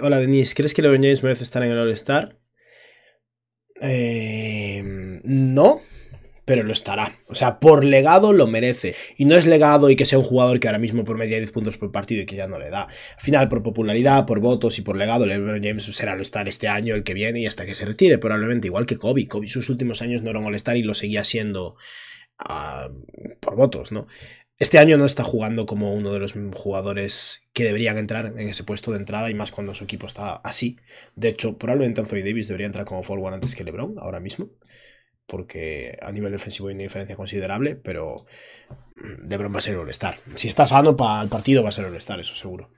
Hola Denise, ¿crees que LeBron James merece estar en el All-Star? Eh, no, pero lo estará. O sea, por legado lo merece. Y no es legado y que sea un jugador que ahora mismo por media 10 puntos por partido y que ya no le da. Al final, por popularidad, por votos y por legado, LeBron James será All-Star este año, el que viene y hasta que se retire, probablemente. Igual que Kobe. Kobe sus últimos años no era un All-Star y lo seguía siendo uh, por votos, ¿no? Este año no está jugando como uno de los jugadores que deberían entrar en ese puesto de entrada y más cuando su equipo está así. De hecho, probablemente Anthony Davis debería entrar como forward antes que LeBron ahora mismo, porque a nivel defensivo hay una diferencia considerable, pero LeBron va a ser All-Star. Si está sano para el partido va a ser All-Star, eso seguro.